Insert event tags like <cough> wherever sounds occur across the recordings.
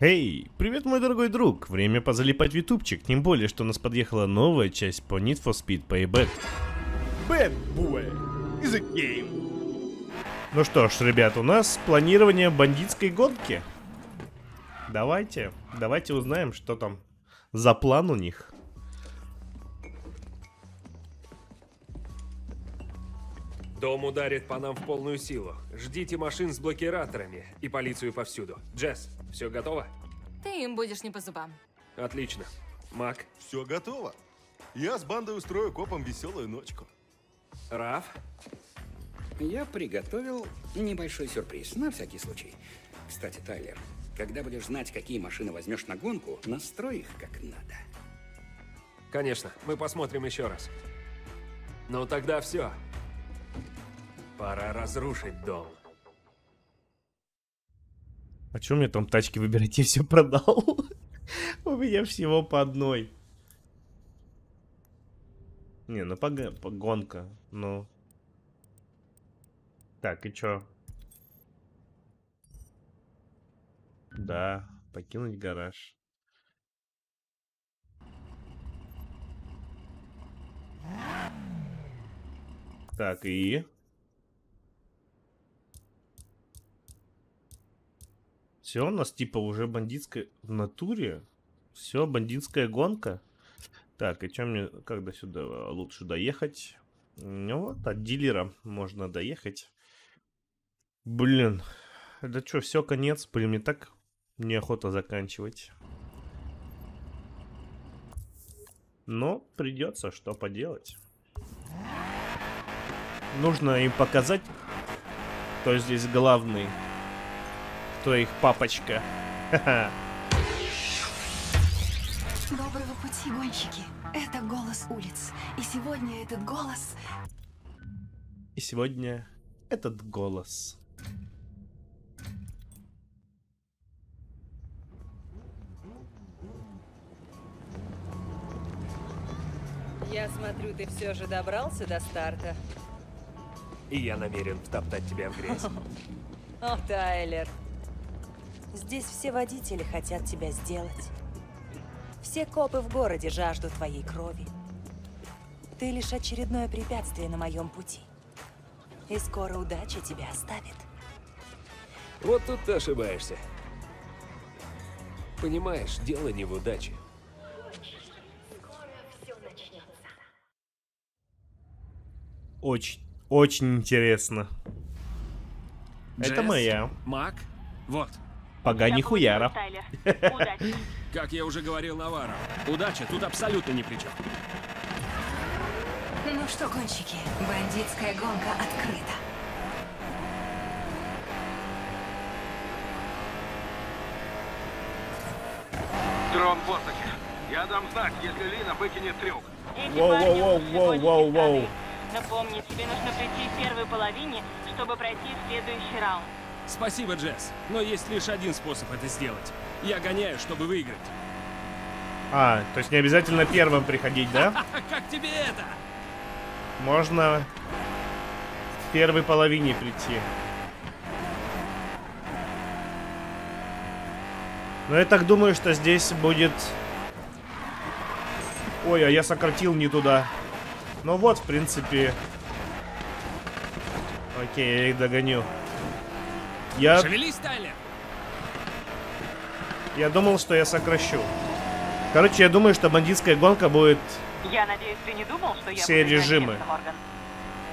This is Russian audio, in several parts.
Эй, привет, мой дорогой друг! Время позалипать в ютубчик, тем более, что у нас подъехала новая часть по Need for Speed Payback. Bad Boy is a game. Ну что ж, ребят, у нас планирование бандитской гонки. Давайте, давайте узнаем, что там за план у них. Дом ударит по нам в полную силу. Ждите машин с блокираторами и полицию повсюду. Джесс, все готово? Ты им будешь не по зубам. Отлично. Мак, Все готово. Я с бандой устрою копам веселую ночку. Раф, Я приготовил небольшой сюрприз, на всякий случай. Кстати, Тайлер, когда будешь знать, какие машины возьмешь на гонку, настрой их как надо. конечно, мы посмотрим еще раз. Ну тогда все. Пора разрушить дом. А чё мне там тачки выбирать? Я все продал. У меня всего по одной. Не, ну погонка, ну. Так, и чё? Да, покинуть гараж. Так, и... Все, у нас типа уже бандитская в натуре. Все, бандитская гонка. Так, и чем мне, до сюда лучше доехать? Ну вот, от дилера можно доехать. Блин, это что, все, конец? Блин, мне так неохота заканчивать. Но придется, что поделать. Нужно им показать, кто здесь главный кто их папочка. Доброго пути, гонщики. Это голос улиц. И сегодня этот голос... И сегодня этот голос. Я смотрю, ты все же добрался до старта. И я намерен втоптать тебя в грязь. <laughs> О, Тайлер. Здесь все водители хотят тебя сделать. Все копы в городе жаждут твоей крови. Ты лишь очередное препятствие на моем пути. И скоро удача тебя оставит. Вот тут ты ошибаешься. Понимаешь, дело не в удаче. Очень, очень интересно. Это Джесс? моя. Мак? Вот. Погани хуяра. <laughs> Как я уже говорил Навара, удача тут абсолютно ни при чем. Ну что, гонщики, бандитская гонка открыта. Дрон в воздухе. Я дам знать, если Лина выкинет трюк. Воу-воу-воу-воу-воу-воу. Напомни, тебе нужно прийти в первой половине, чтобы пройти следующий раунд. Спасибо, Джесс, но есть лишь один способ это сделать. Я гоняю, чтобы выиграть. А, то есть не обязательно первым приходить, да? <laughs> Как тебе это? Можно в первой половине прийти. Но я так думаю, что здесь будет... Ой, а я сократил не туда. Ну вот, в принципе... Окей, я их догоню. Я, Шевелись, Тайлер! я думал, что я сокращу. Короче, я думаю, что бандитская гонка будет... Я надеюсь, ты не думал, что я Все режимы.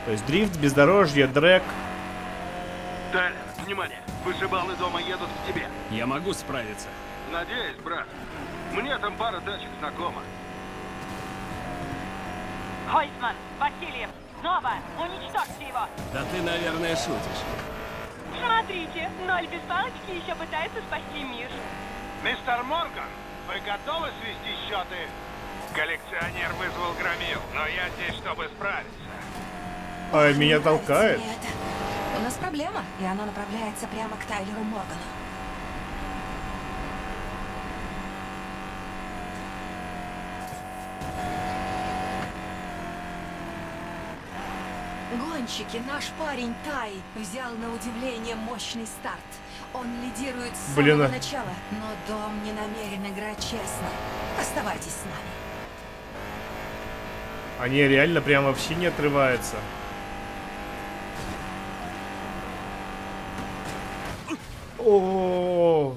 То есть дрифт, бездорожье, дрэк. Тайлер, внимание. Вышибалы дома едут к тебе. Я могу справиться. Надеюсь, брат. Мне там пара тачек знакома. Хойсман, Васильев, снова уничтожьте его! Да ты, наверное, шутишь. Смотрите, ноль без палочки еще пытается спасти мир. Мистер Морган, вы готовы свести счеты? Коллекционер вызвал громил, но я здесь, чтобы справиться. Ай, меня толкает. Нет. У нас проблема, и она направляется прямо к Тайлеру Моргану. Гонщики, наш парень Тай взял на удивление мощный старт. Он лидирует с Блин, самого а- начала, но Дом не намерен играть честно. Оставайтесь с нами. Они реально прям вообще не отрываются. О,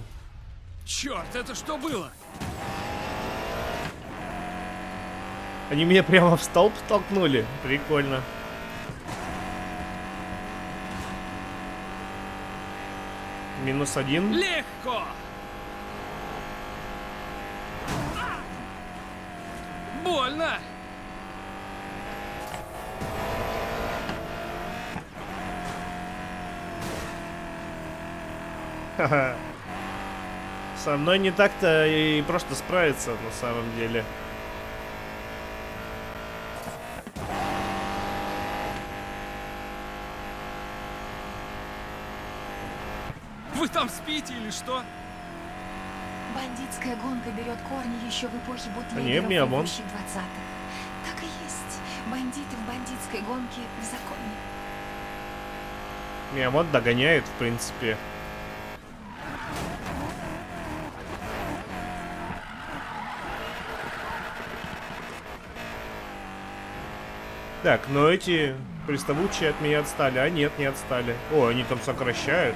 Черт, это что было? они меня прямо в столб толкнули. Прикольно. Минус один. Легко! Больно! Ха-ха. Со мной не так-то и просто справиться на самом деле. Вы там спите или что? Бандитская гонка берет корни еще в эпохе Не, бутлегеров и вон. вещих 20-х. Так и есть. Бандиты в бандитской гонке в законе. Вот догоняет, в принципе. Так, но эти приставучие от меня отстали. А нет, не отстали. О, они там сокращают.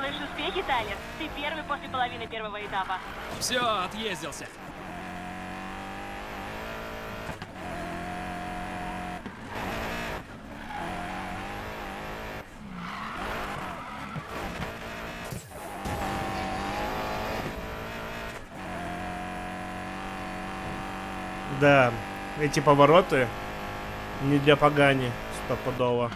Делаешь успехи, Тайлер? Ты первый после половины первого этапа. Все, отъездился. Да, эти повороты не для погани, стопудово.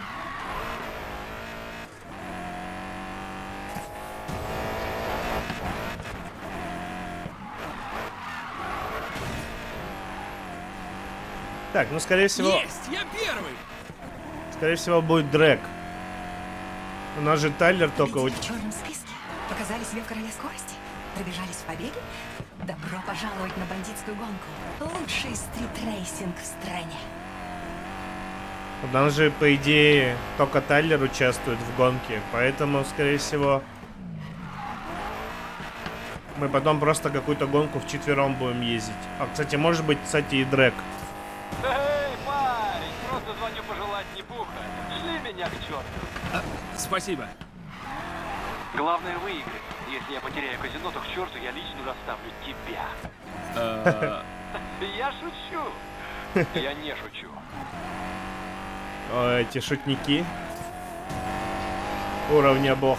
Так, ну скорее всего, Есть, я первый! скорее всего будет дрэк. У нас же Тайлер только в черном списке. Показали себя в короле скорости. Пробежались в побеге. Добро пожаловать на бандитскую гонку. Лучший стрит-рейсинг в стране. У нас же, по идее, только Тайлер участвует в гонке, поэтому, скорее всего, мы потом просто какую-то гонку вчетвером будем ездить. А, кстати, может быть, кстати, и drag. Эй, парень, просто звоню пожелать ни пуха. Шли меня к черту. Спасибо. Главное выиграть. Если я потеряю казино, то к черту я лично доставлю тебя. Э, <laughs> Я шучу. Я не шучу. О, эти шутники. Уровня бог.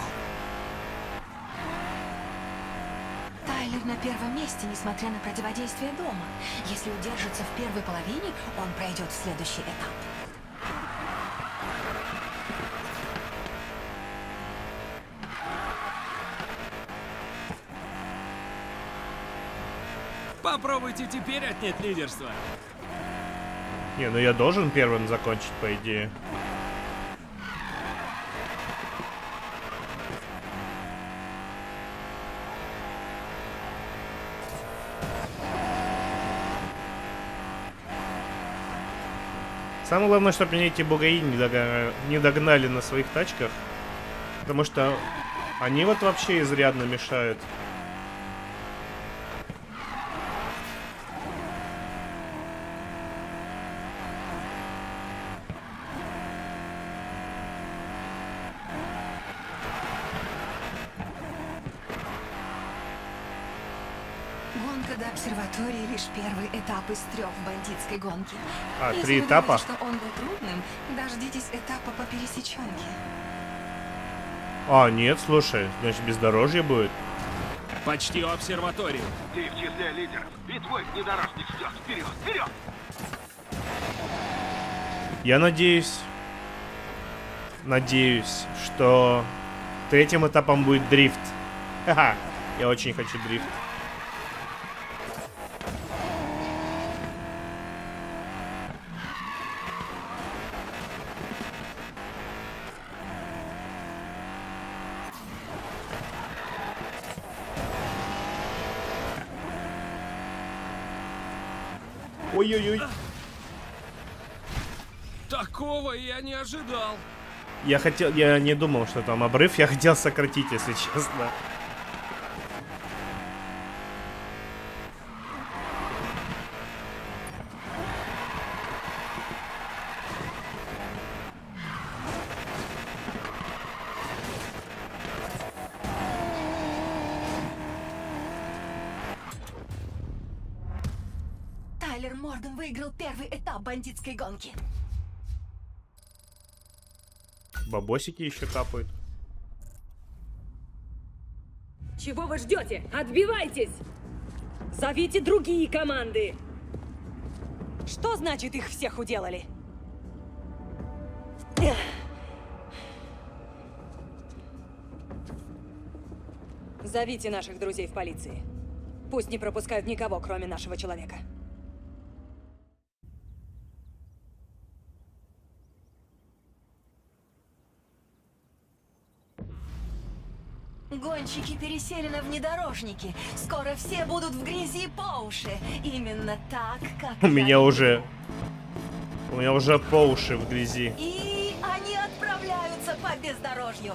Тайлер на первом месте, несмотря на противодействие дома. Если удержится в первой половине, он пройдет в следующий этап. Попробуйте теперь отнять лидерство. Не, ну я должен первым закончить, по идее. Самое главное, чтобы меня эти бугаи не, дога- не догнали на своих тачках. Потому что они вот вообще изрядно мешают. Гонка до обсерватории лишь первый этап из трех в бандитской гонке. А, Если три этапа? думали, что он был трудным, дождитесь этапа по пересеченке. А, нет, слушай, значит бездорожье будет. Почти у обсерватории. Ты в числе лидеров. И твой внедорожник ждет. Вперед, вперед! Я надеюсь, надеюсь, что третьим этапом будет дрифт. Ха-ха, я очень хочу дрифт. Ой-ой-ой. Такого я не ожидал. Я хотел, я не думал, что там обрыв, я хотел сократить, если честно. Тайлер Морган выиграл первый этап бандитской гонки. Бабосики еще капают. Чего вы ждете? Отбивайтесь! Зовите другие команды! Что значит их всех уделали? Зовите наших друзей в полиции. Пусть не пропускают никого, кроме нашего человека. Гонщики пересели на внедорожники. Скоро все будут в грязи по уши. Именно так, как У меня люблю. уже... У меня уже по уши в грязи. И они отправляются по бездорожью.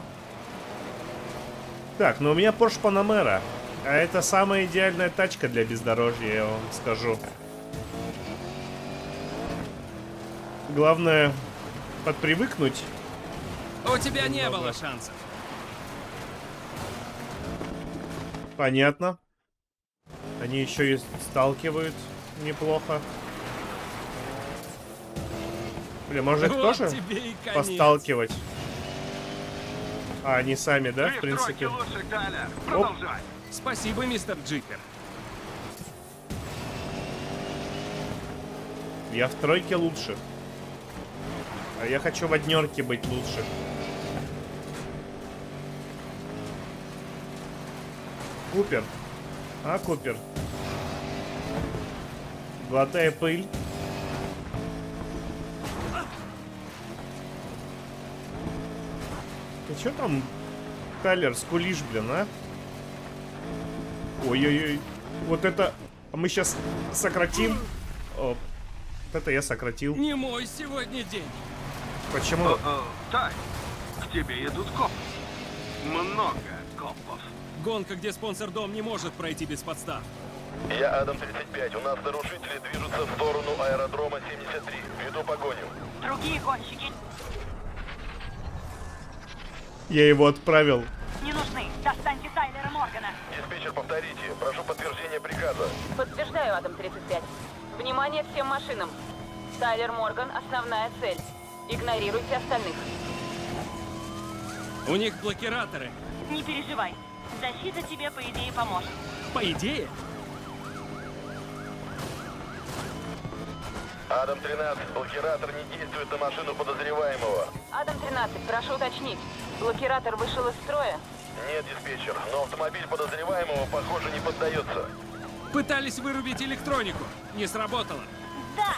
Так, ну у меня Porsche Panamera. А это самая идеальная тачка для бездорожья, я вам скажу. Главное, подпривыкнуть. У тебя не было шансов. Понятно. Они еще и сталкивают неплохо. Блин, можно их Вот тоже посталкивать? А, они сами, да, в принципе? лучше. Продолжай. Спасибо, мистер Джиппер. Я в тройке лучше. А я хочу в однерке быть лучше. Купер. А, Купер. Глотая пыль. Ты чё там, Тайлер, скулишь, блин, а? Ой-ой-ой. Вот это... А мы сейчас сократим. О, вот это я сократил. Не мой сегодня день. Почему? О, о, Тай, к тебе идут копы. Много. Гонка, где спонсор дом, не может пройти без подстав. Я Адам 35. У нас нарушители движутся в сторону аэродрома 73. Веду погоню. Другие гонщики Я его отправил. не нужны. Достаньте Тайлера Моргана. Диспетчер, повторите. Прошу подтверждения приказа. Подтверждаю, Адам 35. Внимание всем машинам. Тайлер Морган – основная цель. Игнорируйте остальных. У них блокираторы. Не переживай. Защита тебе, по идее, поможет. По идее, Адам 13. Блокиратор не действует на машину подозреваемого. Адам 13, прошу уточнить. Блокиратор вышел из строя? Нет, диспетчер, но автомобиль подозреваемого, похоже, не поддается. пытались вырубить электронику. Не сработало. Да!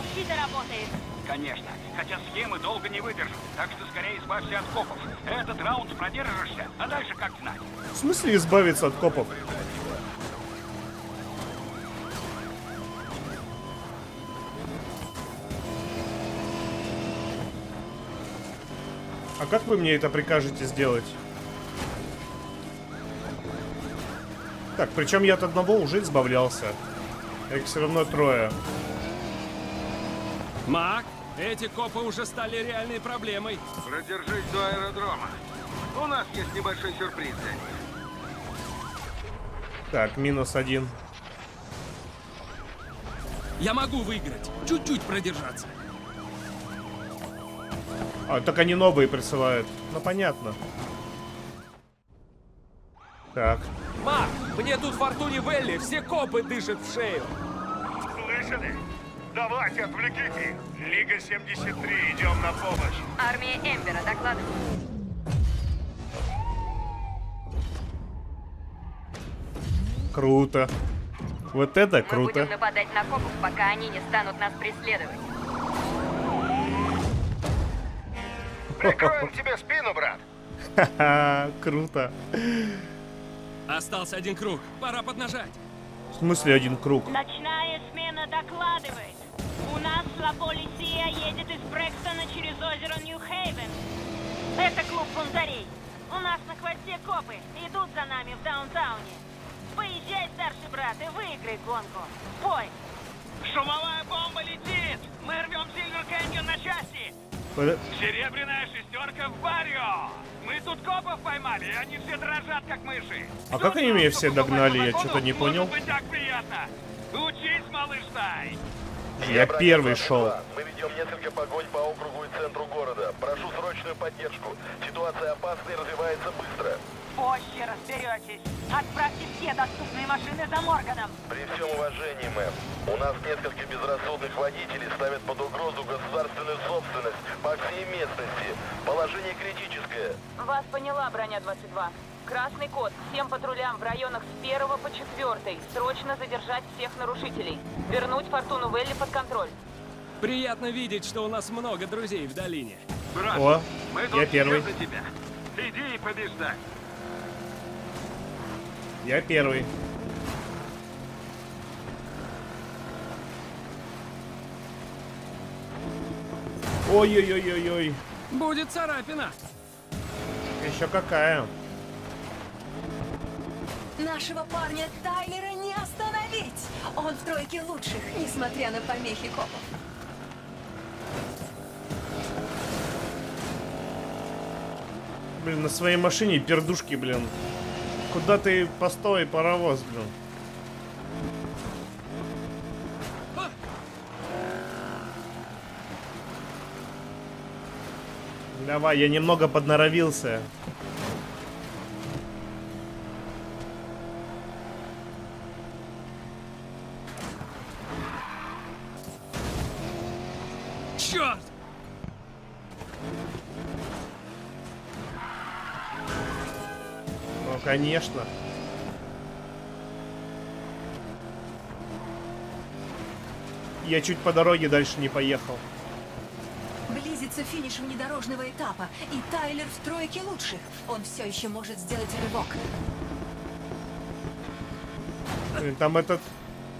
Защита работает. Конечно. Хотя схемы долго не выдержат. Так что скорее избавься от копов. Этот раунд продержишься, а дальше как знать. В смысле избавиться от копов? А как вы мне это прикажете сделать? Так, причем я от одного уже избавлялся. Их все равно трое. Мак, эти копы уже стали реальной проблемой. Продержись до аэродрома. У нас есть небольшой сюрприз для них. Так, минус один. Я могу выиграть. Чуть-чуть продержаться. А, так они новые присылают. Ну, понятно. Так. Мак, мне тут в Фортуне Велли все копы дышат в шею. Слышали? Давайте, отвлеките их. Лига 73, идем на помощь. Армия Эмбера, докладываю. Круто. Вот это Мы круто. будем нападать на копов, пока они не станут нас преследовать. Прикроем тебе спину, брат. Ха-ха, круто. Остался один круг. Пора поднажать. В смысле один круг? Ночная смена докладывает. У нас Ла Полиция едет из Брэкстона через озеро Нью-Хейвен. Это клуб бунтарей. У нас на хвосте копы. Идут за нами в даунтауне. Поезжай, старший брат, и выиграй гонку. Пой! Шумовая бомба летит! Мы рвем Сильвер Кэньон на части! Под- Серебряная шестерка в барио! Мы тут копов поймали, и они все дрожат, как мыши. А как они меня все догнали? Я что-то не понял. Может быть так приятно. Учись, малыш Тай. Я первый шел. Мы ведем несколько погонь по округу и центру города. Прошу срочную поддержку. Ситуация опасна и развивается быстро. Позже разберетесь. Отправьте все доступные машины за Морганом. При всем уважении, мэм, у нас несколько безрассудных водителей ставят под угрозу государственную собственность по всей местности. Положение критическое. Вас поняла, броня 22. Красный код. Всем патрулям в районах с 1 по 4. Срочно задержать всех нарушителей. Вернуть Фортуну Велли под контроль. Приятно видеть, что у нас много друзей в долине. Брат, О, мы я первый. все за тебя. Иди и побеждай. Я первый. Ой-ой-ой-ой-ой. Будет царапина. Еще какая. Нашего парня Тайлера не остановить! Он в тройке лучших, несмотря на помехи копов. Блин, на своей машине пердушки, блин. Куда ты постой, паровоз, блин. Давай, я немного подноровился. Черт! Конечно. Я чуть по дороге дальше не поехал. Близится финиш внедорожного этапа, и Тайлер в тройке лучших. Он все еще может сделать рывок. Блин, Там этот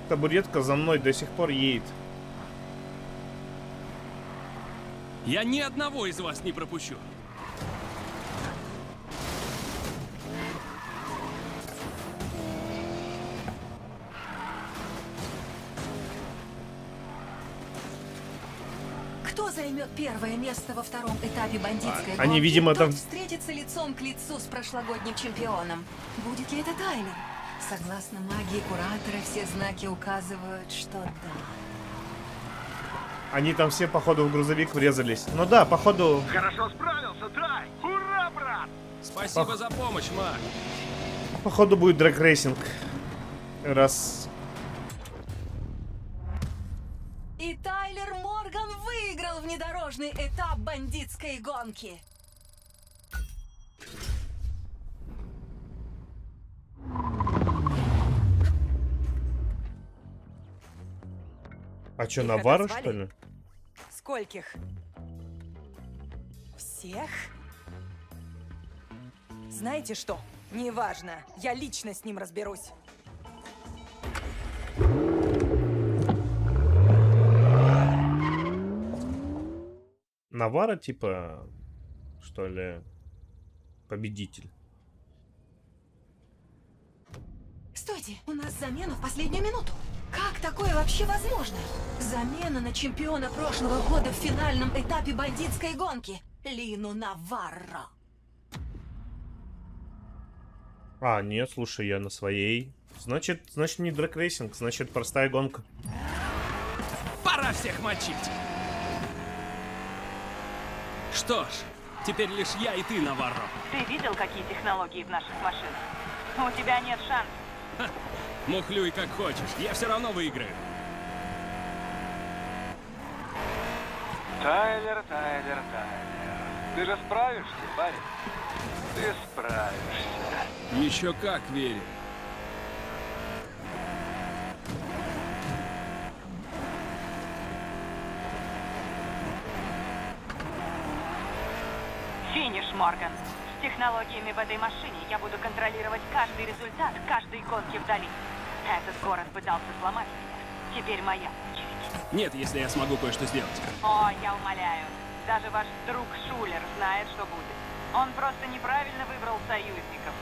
табуретка за мной до сих пор едет. Я ни одного из вас не пропущу. Кто займет первое место во втором этапе бандитской А, они, видимо, там- встретится лицом к лицу с прошлогодним чемпионом. Будет ли это Тайлер? Согласно магии Куратора, все знаки указывают, что да. Они там все, походу, в грузовик врезались. Ну да, походу... Хорошо справился, Тай! Ура, брат! Спасибо Пох- за помощь, Мак. Походу будет драг-рейсинг. Раз... бандитской гонки. А что, Навара, отозвали? что ли? Скольких? Всех? Знаете что? Неважно. Я лично с ним разберусь. Навара, типа, что ли, победитель. Стойте, у нас замена в последнюю минуту. Как такое вообще возможно? Замена на чемпиона прошлого года в финальном этапе бандитской гонки. Лину Наварро. А, нет, слушай, я на своей. Значит, значит не драг-рейсинг, значит простая гонка. Пора всех мочить. Что ж, теперь лишь я и ты, Наварро. Ты видел, какие технологии в наших машинах? У тебя нет шансов. Мухлюй как хочешь, я все равно выиграю. Тайлер, Тайлер, Тайлер. Ты же справишься, парень? Ты справишься. Еще как верю. Финиш, Морган. С технологиями в этой машине я буду контролировать каждый результат каждой гонки в долине. Этот город пытался сломать меня. Теперь моя очередь. Нет, если я смогу кое-что сделать. О, я умоляю. Даже ваш друг Шулер знает, что будет. Он просто неправильно выбрал союзников.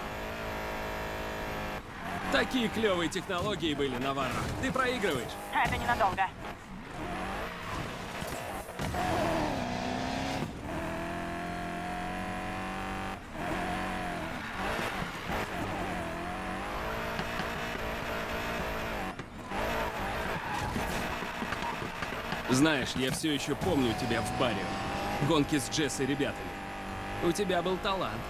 Такие клевые технологии были, Наварро. Ты проигрываешь. Это ненадолго. Знаешь, я все еще помню тебя в баре. Гонки с Джесс и ребятами. У тебя был талант.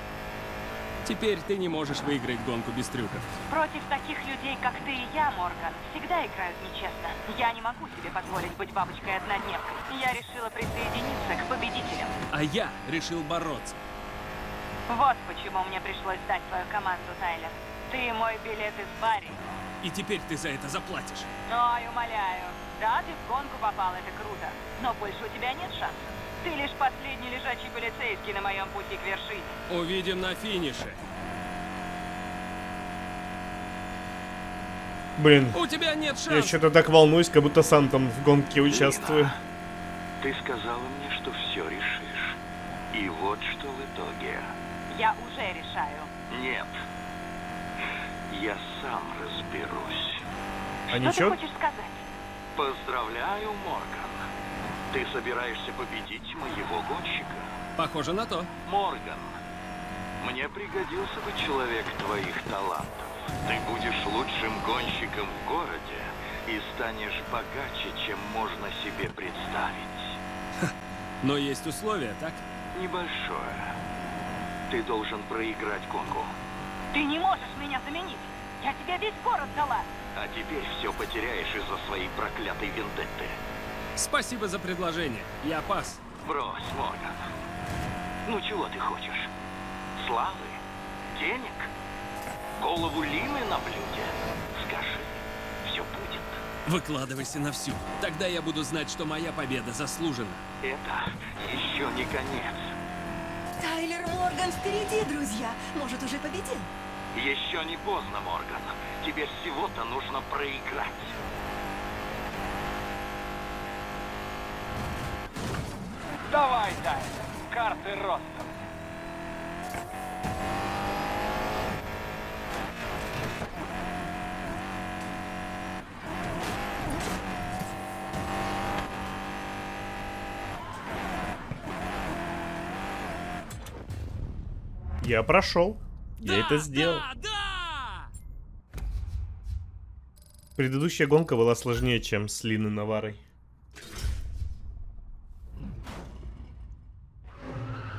Теперь ты не можешь выиграть гонку без трюков. Против таких людей, как ты и я, Морган, всегда играют нечестно. Я не могу себе позволить быть бабочкой-однодневкой. Я решила присоединиться к победителям. А я решил бороться. Вот почему мне пришлось сдать свою команду, Тайлер. Ты мой билет из Барри. И теперь ты за это заплатишь. Ой, умоляю. Да, ты в гонку попал, это круто. Но больше у тебя нет шансов. Ты лишь последний лежачий полицейский на моем пути к вершине. Увидим на финише. Блин, У тебя нет я шансов. что-то так волнуюсь, как будто сам там в гонке участвую. Ты сказала мне, что все решишь. И вот что в итоге. Я уже решаю. Нет. Я сам разберусь. А что ничего? ты хочешь сказать? Поздравляю, Морган. Ты собираешься победить моего гонщика. Похоже на то. Морган, мне пригодился бы человек твоих талантов. Ты будешь лучшим гонщиком в городе и станешь богаче, чем можно себе представить. Но есть условия, так? Небольшое. Ты должен проиграть гонку. Ты не можешь меня заменить. Я тебе весь город дала. А теперь все потеряешь из-за своей проклятой вендетты. Спасибо за предложение. Я пас. Брось, Морган. Ну чего ты хочешь? Славы? Денег? Голову Лины на блюде? Скажи, все будет. Выкладывайся на всю. Тогда я буду знать, что моя победа заслужена. Это еще не конец. Тайлер Морган впереди, друзья. Может, уже победил? Еще не поздно, Морган. Тебе всего-то нужно проиграть. Давай, Тайлер, карты ростом. Я прошел. Я это сделал. Предыдущая гонка была сложнее, чем с Линой Наварой.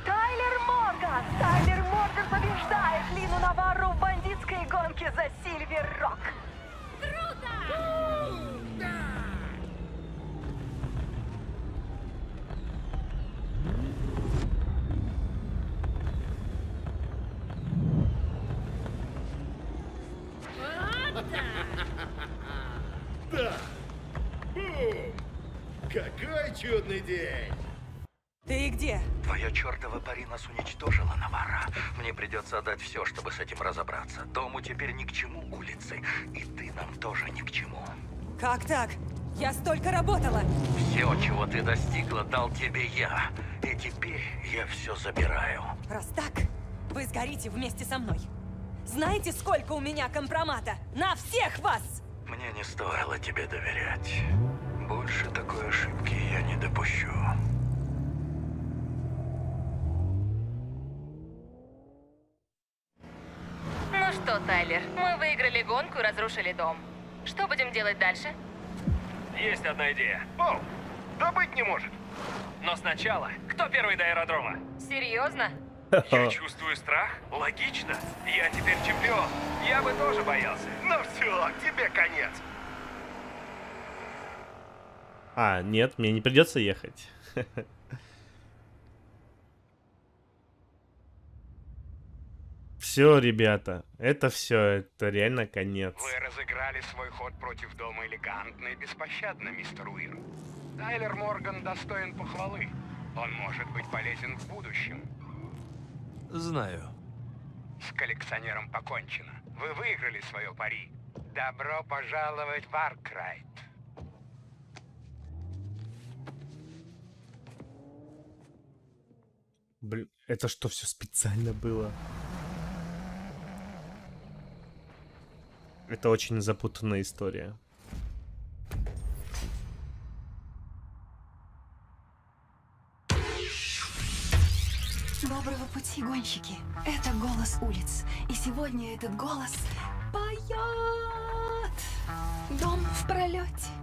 Тайлер Морган! Тайлер Морган побеждает Лину Наварру в бандитской гонке за Сильвер Рок! Да. Бум! Какой чудный день! Ты где? Твоя чертова пари нас уничтожила, Навара. Мне придется отдать все, чтобы с этим разобраться. Дому теперь ни к чему улицы, и ты нам тоже ни к чему. Как так? Я столько работала. Все, чего ты достигла, дал тебе я. И теперь я все забираю. Раз так, вы сгорите вместе со мной. Знаете, сколько у меня компромата? На всех вас! Мне не стоило тебе доверять. Больше такой ошибки я не допущу. Что, Тайлер, мы выиграли гонку и разрушили дом. Что будем делать дальше? Есть одна идея. О, да быть не может. Но сначала, кто первый до аэродрома? Серьезно? Я чувствую страх. Логично. Я теперь чемпион. Я бы тоже боялся. Ну все, тебе конец. А, нет, мне не придется ехать. <laughs> все, ребята. Это все, это реально конец. Вы разыграли свой ход против дома элегантно и беспощадно, мистер Уир. Тайлер Морган достоин похвалы. Он может быть полезен в будущем. Знаю. С коллекционером покончено. Вы выиграли свое пари. Добро пожаловать в Аркрайт. Блин, это что, все специально было? Это очень запутанная история. Доброго пути, гонщики. Это голос улиц. И сегодня этот голос поет. Дом в пролете.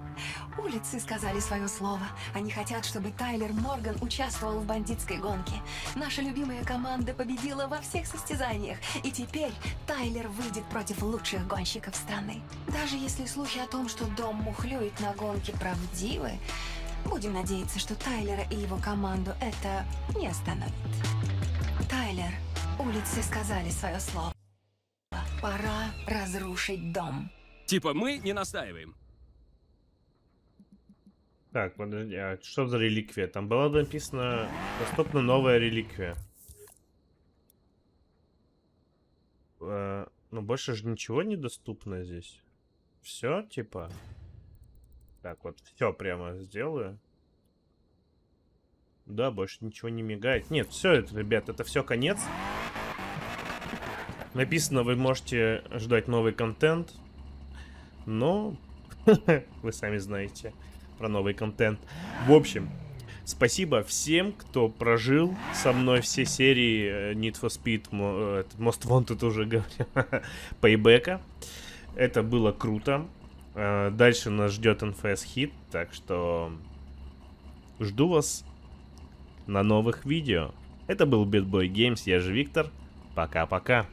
Улицы сказали свое слово. Они хотят, чтобы Тайлер Морган участвовал в бандитской гонке. Наша любимая команда победила во всех состязаниях. И теперь Тайлер выйдет против лучших гонщиков страны. Даже если слухи о том, что дом мухлюет на гонке, правдивы, будем надеяться, что Тайлера и его команду это не остановит. Тайлер, улицы сказали свое слово. Пора разрушить дом. Типа мы не настаиваем. Так, подожди, а что за реликвия? Там было написано, доступна новая реликвия. Э, ну, больше же ничего недоступно здесь. Все, типа? Так, вот все прямо сделаю. Да, больше ничего не мигает. Нет, все это, ребят, это все конец. Написано, вы можете ждать новый контент. Но <laughs> вы сами знаете про новый контент. В общем, спасибо всем, кто прожил со мной все серии э, Need for Speed, э, Most Wanted уже говорил, <laughs> Payback. Это было круто. Э, дальше нас ждет NFS хит, так что жду вас на новых видео. Это был BitBoy Games, я же Виктор. Пока-пока.